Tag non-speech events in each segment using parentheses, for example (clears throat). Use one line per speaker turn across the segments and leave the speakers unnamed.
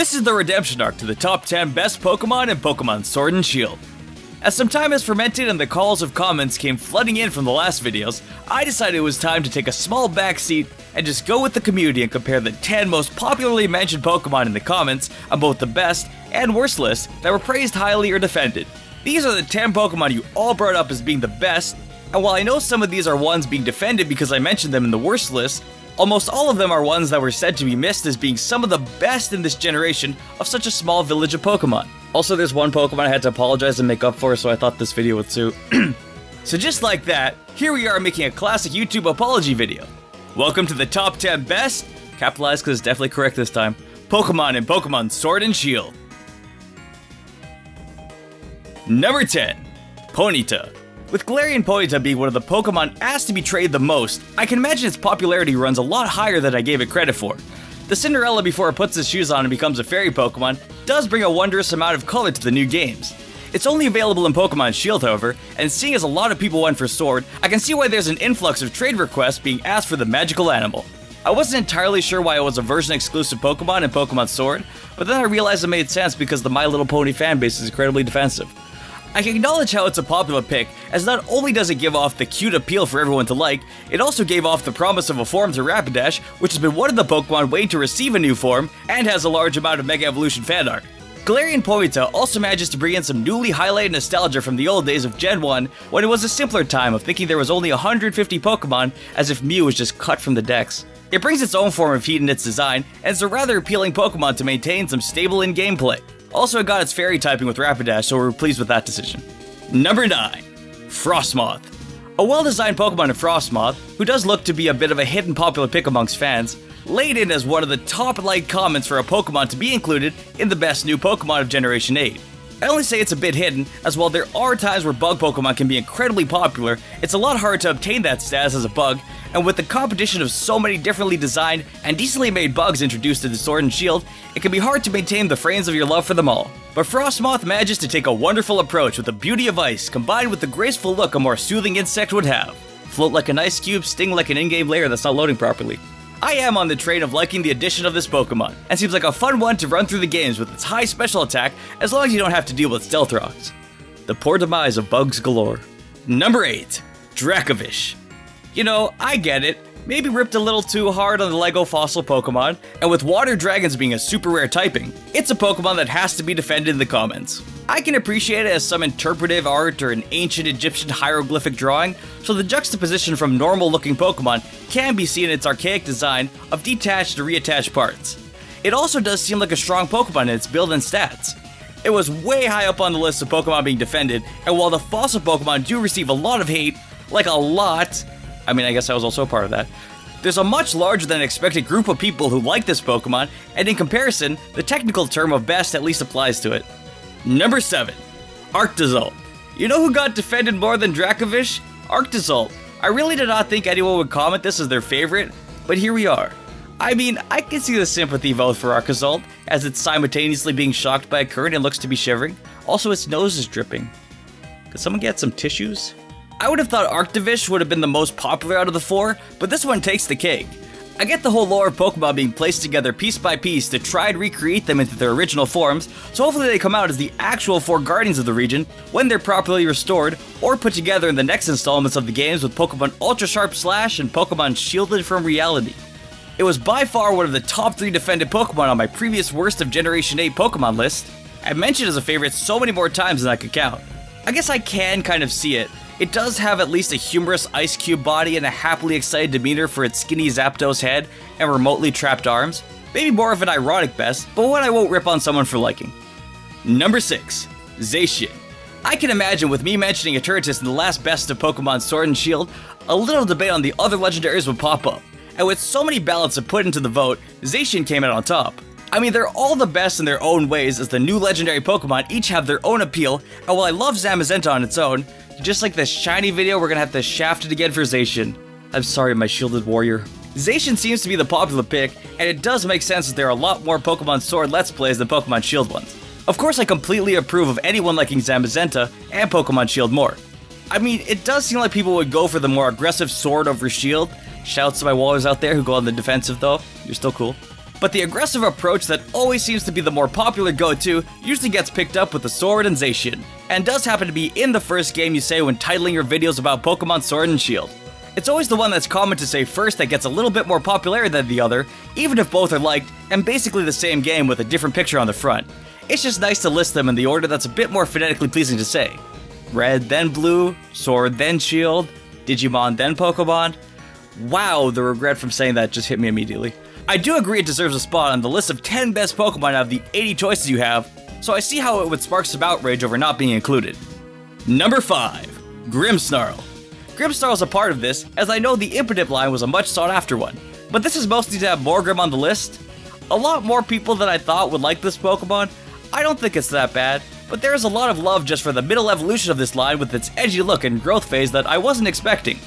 This is the redemption arc to the top 10 best Pokemon in Pokemon Sword and Shield. As some time has fermented and the calls of comments came flooding in from the last videos, I decided it was time to take a small backseat and just go with the community and compare the 10 most popularly mentioned Pokemon in the comments on both the best and worst lists that were praised highly or defended. These are the 10 Pokemon you all brought up as being the best, and while I know some of these are ones being defended because I mentioned them in the worst list, almost all of them are ones that were said to be missed as being some of the best in this generation of such a small village of Pokemon. Also, there's one Pokemon I had to apologize and make up for, so I thought this video would suit. (clears throat) so just like that, here we are making a classic YouTube apology video. Welcome to the top 10 best, capitalized because it's definitely correct this time, Pokemon in Pokemon Sword and Shield. Number 10, Ponyta. With Galarian Ponyta being one of the Pokemon asked to be traded the most, I can imagine its popularity runs a lot higher than I gave it credit for. The Cinderella before it puts its shoes on and becomes a fairy Pokemon does bring a wondrous amount of color to the new games. It's only available in Pokemon Shield, however, and seeing as a lot of people went for Sword, I can see why there's an influx of trade requests being asked for the magical animal. I wasn't entirely sure why it was a version exclusive Pokemon in Pokemon Sword, but then I realized it made sense because the My Little Pony fanbase is incredibly defensive. I can acknowledge how it's a popular pick, as not only does it give off the cute appeal for everyone to like, it also gave off the promise of a form to Rapidash, which has been one of the Pokemon waiting to receive a new form, and has a large amount of Mega Evolution fan art. Galarian Ponyta also manages to bring in some newly highlighted nostalgia from the old days of Gen 1, when it was a simpler time of thinking there was only 150 Pokemon, as if Mew was just cut from the decks. It brings its own form of heat in its design, and it's a rather appealing Pokemon to maintain some stable in gameplay. Also, it got its fairy typing with Rapidash, so we're pleased with that decision. Number 9. Frosmoth. A well-designed Pokemon in Frosmoth, who does look to be a bit of a hidden popular pick amongst fans, laid in as one of the top liked comments for a Pokemon to be included in the best new Pokemon of Generation 8. I only say it's a bit hidden, as while there are times where bug Pokemon can be incredibly popular, it's a lot harder to obtain that status as a bug, and with the competition of so many differently designed and decently made bugs introduced to the Sword and Shield, it can be hard to maintain the frames of your love for them all. But Frosmoth manages to take a wonderful approach with the beauty of ice combined with the graceful look a more soothing insect would have. Float like an ice cube, sting like an in-game layer that's not loading properly. I am on the train of liking the addition of this Pokemon, and seems like a fun one to run through the games with its high special attack as long as you don't have to deal with Stealth Rocks. The poor demise of bugs galore. Number 8. Dracovish. You know, I get it, maybe ripped a little too hard on the LEGO fossil Pokemon, and with water dragons being a super rare typing, it's a Pokemon that has to be defended in the comments. I can appreciate it as some interpretive art or an ancient Egyptian hieroglyphic drawing, so the juxtaposition from normal looking Pokemon can be seen in its archaic design of detached or reattached parts. It also does seem like a strong Pokemon in its build and stats. It was way high up on the list of Pokemon being defended, and while the fossil Pokemon do receive a lot of hate, like a lot, I mean, I guess I was also a part of that. There's a much larger than expected group of people who like this Pokemon, and in comparison, the technical term of best at least applies to it. Number 7. Arctozolt. You know who got defended more than Dracovish? Arctozolt. I really did not think anyone would comment this as their favorite, but here we are. I mean, I can see the sympathy vote for Arctozolt, as it's simultaneously being shocked by a current and looks to be shivering. Also, its nose is dripping. Could someone get some tissues? I would have thought Arctovish would have been the most popular out of the four, but this one takes the cake. I get the whole lore of Pokemon being placed together piece by piece to try and recreate them into their original forms, so hopefully they come out as the actual four Guardians of the region when they're properly restored, or put together in the next installments of the games with Pokemon Ultra Sharp Slash and Pokemon Shielded from Reality. It was by far one of the top 3 defended Pokemon on my previous Worst of Generation 8 Pokemon list. I mentioned as a favorite so many more times than I could count. I guess I can kind of see it, it does have at least a humorous Ice Cube body and a happily excited demeanor for its skinny Zapdos head and remotely trapped arms. Maybe more of an ironic best, but one I won't rip on someone for liking. Number 6. Zacian. I can imagine with me mentioning Eternatus in the last best of Pokemon Sword and Shield, a little debate on the other legendaries would pop up. And with so many ballots to put into the vote, Zacian came out on top. I mean, they're all the best in their own ways as the new legendary Pokemon each have their own appeal, and while I love Zamazenta on its own, just like the shiny video, we're gonna have to shaft it again for Zacian. I'm sorry, my shielded warrior. Zacian seems to be the popular pick, and it does make sense that there are a lot more Pokemon Sword Let's Plays than Pokemon Shield ones. Of course, I completely approve of anyone liking Zamazenta and Pokemon Shield more. I mean, it does seem like people would go for the more aggressive Sword over Shield. Shouts to my wallers out there who go on the defensive though, you're still cool. But the aggressive approach that always seems to be the more popular go-to usually gets picked up with the Sword and Zacian, and does happen to be in the first game you say when titling your videos about Pokemon Sword and Shield. It's always the one that's common to say first that gets a little bit more popularity than the other, even if both are liked, and basically the same game with a different picture on the front. It's just nice to list them in the order that's a bit more phonetically pleasing to say. Red, then Blue, Sword, then Shield, Digimon, then Pokemon. Wow, the regret from saying that just hit me immediately. I do agree it deserves a spot on the list of 10 best Pokemon out of the 80 choices you have, so I see how it would spark some outrage over not being included. Number 5. Grimmsnarl. Grimmsnarl is a part of this, as I know the Impidimp line was a much sought after one, but this is mostly to have Morgrem on the list. A lot more people than I thought would like this Pokemon. I don't think it's that bad, but there is a lot of love just for the middle evolution of this line with its edgy look and growth phase that I wasn't expecting.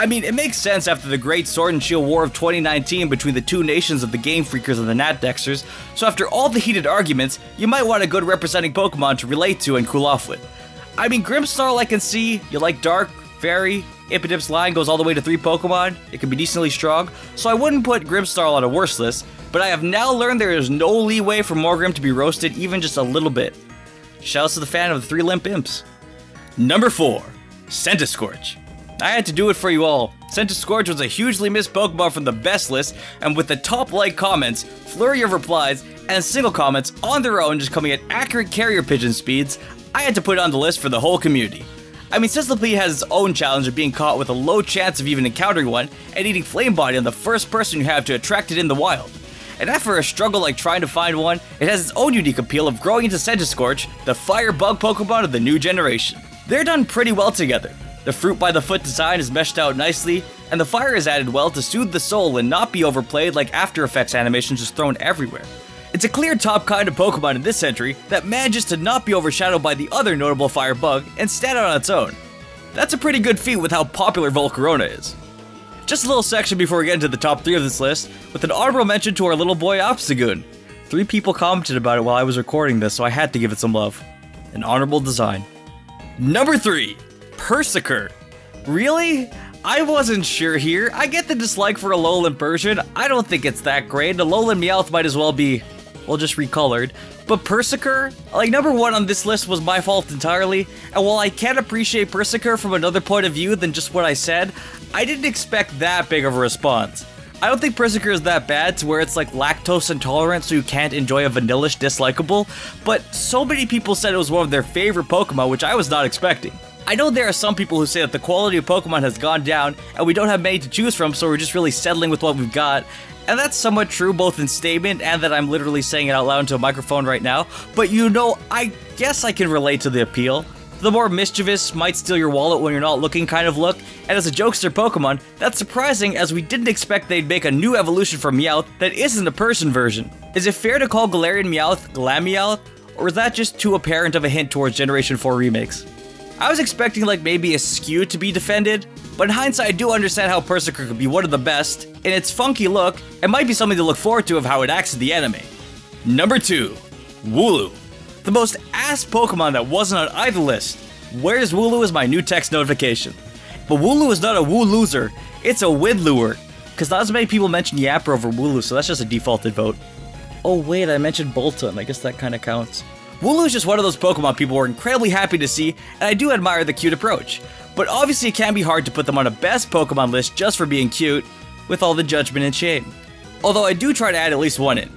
I mean, it makes sense after the great Sword and Shield War of 2019 between the two nations of the Game Freakers and the Natdexters, so after all the heated arguments, you might want a good representing Pokemon to relate to and cool off with. I mean, Grimmsnarl I can see, you like Dark, Fairy, Impidimp's line goes all the way to 3 Pokemon, it can be decently strong, so I wouldn't put Grimmsnarl on a worse list, but I have now learned there is no leeway for Morgrem to be roasted even just a little bit. Shouts to the fan of the 3 Limp Imps. Number 4. Centiskorch. I had to do it for you all. Centiskorch was a hugely missed Pokemon from the best list, and with the top like comments, flurry of replies, and single comments on their own just coming at accurate carrier pigeon speeds, I had to put it on the list for the whole community. I mean, Sizzlipede has its own challenge of being caught with a low chance of even encountering one, and eating Flame Body on the first person you have to attract it in the wild. And after a struggle like trying to find one, it has its own unique appeal of growing into Scorch, the fire bug Pokemon of the new generation. They're done pretty well together, the fruit by the foot design is meshed out nicely, and the fire is added well to soothe the soul and not be overplayed like After Effects animations just thrown everywhere. It's a clear top kind of Pokemon in this century that manages to not be overshadowed by the other notable fire bug and stand out on its own. That's a pretty good feat with how popular Volcarona is. Just a little section before we get into the top 3 of this list, with an honorable mention to our little boy Obstagoon. Three people commented about it while I was recording this, so I had to give it some love. An honorable design. Number 3 Perrserker. Really? I wasn't sure here. I get the dislike for Alolan Persian. I don't think it's that great. Alolan Meowth might as well be, well, just recolored. But Perrserker, like number one on this list was my fault entirely. And while I can appreciate Perrserker from another point of view than just what I said, I didn't expect that big of a response. I don't think Perrserker is that bad to where it's like lactose intolerant so you can't enjoy a vanillish dislikable, but so many people said it was one of their favorite Pokemon, which I was not expecting. I know there are some people who say that the quality of Pokemon has gone down and we don't have many to choose from, so we're just really settling with what we've got. And that's somewhat true both in statement and that I'm literally saying it out loud into a microphone right now. But you know, I guess I can relate to the appeal. The more mischievous, might steal your wallet when you're not looking kind of look, and as a jokester Pokemon, that's surprising as we didn't expect they'd make a new evolution for Meowth that isn't a Persian version. Is it fair to call Galarian Meowth Glameowth, or is that just too apparent of a hint towards Generation 4 remakes? I was expecting like maybe a skew to be defended, but in hindsight I do understand how Perrserker could be one of the best. In its funky look, it might be something to look forward to of how it acts in the anime. Number 2. Wooloo. The most ass Pokemon that wasn't on either list. Where's Wooloo is my new text notification. But Wooloo is not a woo loser, it's a win lure. Cause not as many people mention Yamper over Wooloo, so that's just a defaulted vote. Oh wait, I mentioned Boltund, I guess that kinda counts. Wooloo is just one of those Pokemon people were incredibly happy to see, and I do admire the cute approach. But obviously it can be hard to put them on a best Pokemon list just for being cute, with all the judgment and shame. Although I do try to add at least one in.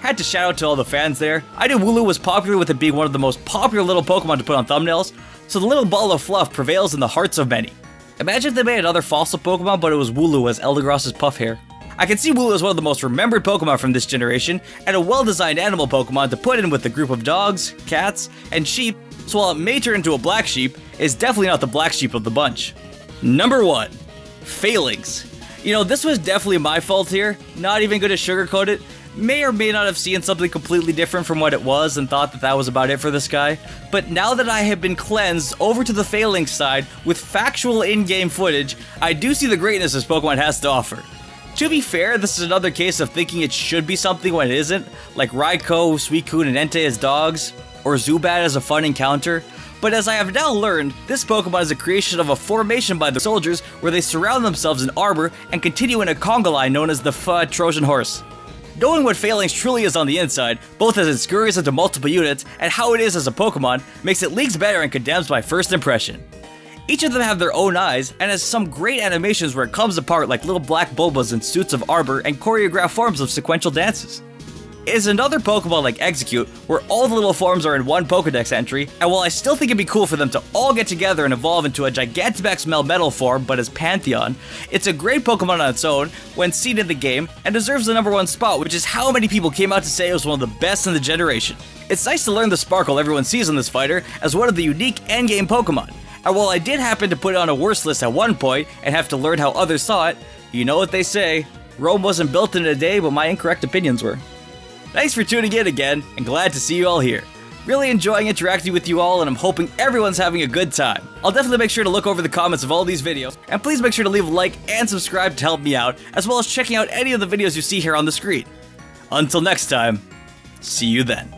Had to shout out to all the fans there. I knew Wooloo was popular with it being one of the most popular little Pokemon to put on thumbnails, so the little ball of fluff prevails in the hearts of many. Imagine if they made another fossil Pokemon, but it was Wooloo as Eldegoss's puff hair. I can see Wooloo as one of the most remembered Pokemon from this generation, and a well-designed animal Pokemon to put in with a group of dogs, cats, and sheep, so while it may turn into a black sheep, it's definitely not the black sheep of the bunch. Number 1. Falinks. You know, this was definitely my fault here, not even gonna sugarcoat it, may or may not have seen something completely different from what it was and thought that that was about it for this guy. But now that I have been cleansed over to the Falinks side with factual in-game footage, I do see the greatness this Pokemon has to offer. To be fair, this is another case of thinking it should be something when it isn't, like Raikou, Suicune, and Entei as dogs, or Zubat as a fun encounter. But as I have now learned, this Pokemon is a creation of a formation by the soldiers where they surround themselves in armor and continue in a conga line known as the F Trojan Horse. Knowing what Phalanx truly is on the inside, both as it scurries into multiple units and how it is as a Pokemon, makes it leagues better and condemns my first impression. Each of them have their own eyes, and has some great animations where it comes apart like little black bulbas in suits of armor and choreographed forms of sequential dances. It is another Pokemon like Exeggcute, where all the little forms are in one Pokedex entry, and while I still think it'd be cool for them to all get together and evolve into a Gigantamax Melmetal form, but as Pantheon, it's a great Pokemon on its own when seen in the game, and deserves the number one spot, which is how many people came out to say it was one of the best in the generation. It's nice to learn the sparkle everyone sees in this fighter as one of the unique endgame Pokemon, and while I did happen to put it on a worse list at one point and have to learn how others saw it, you know what they say Rome wasn't built in a day, but my incorrect opinions were. Thanks for tuning in again, and glad to see you all here. Really enjoying interacting with you all, and I'm hoping everyone's having a good time. I'll definitely make sure to look over the comments of all these videos, and please make sure to leave a like and subscribe to help me out, as well as checking out any of the videos you see here on the screen. Until next time, see you then.